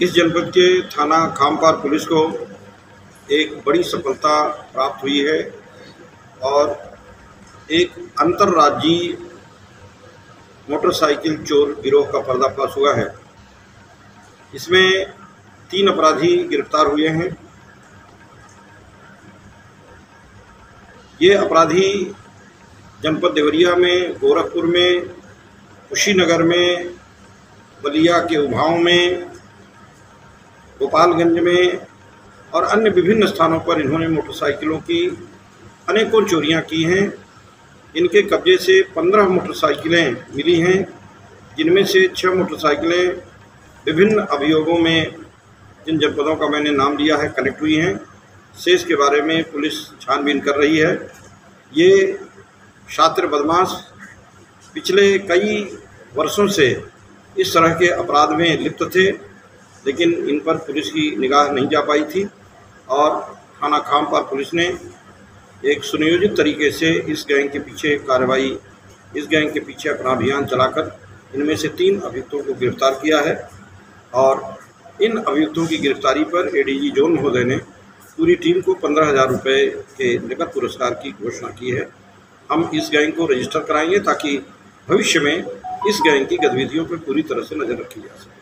इस जनपद के थाना खामपार पुलिस को एक बड़ी सफलता प्राप्त हुई है और एक अंतर्राज्यीय मोटरसाइकिल चोर गिरोह का पर्दाफाश हुआ है। इसमें तीन अपराधी गिरफ़्तार हुए हैं। ये अपराधी जनपद देवरिया में, गोरखपुर में, कुशीनगर में, बलिया के उभाव में गोपालगंज में और अन्य विभिन्न स्थानों पर इन्होंने मोटरसाइकिलों की अनेकों चोरियाँ की हैं। इनके कब्जे से पंद्रह मोटरसाइकिलें मिली हैं, जिनमें से छः मोटरसाइकिलें विभिन्न अभियोगों में जिन जनपदों का मैंने नाम लिया है, कनेक्ट हुई हैं। शेष के बारे में पुलिस छानबीन कर रही है। ये छात्र बदमाश पिछले कई वर्षों से इस तरह के अपराध में लिप्त थे। लेकिन इन पर पुलिस की निगाह नहीं जा पाई थी और थाना खाम पर पुलिस ने एक सुनियोजित तरीके से इस गैंग के पीछे कार्रवाई, इस गैंग के पीछे अपना अभियान चलाकर इनमें से तीन अभियुक्तों को गिरफ़्तार किया है और इन अभियुक्तों की गिरफ्तारी पर एडीजी जोन महोदय ने पूरी टीम को पंद्रह हज़ार रुपये के नकद पुरस्कार की घोषणा की है। हम इस गैंग को रजिस्टर कराएँगे ताकि भविष्य में इस गैंग की गतिविधियों पर पूरी तरह से नज़र रखी जा सके।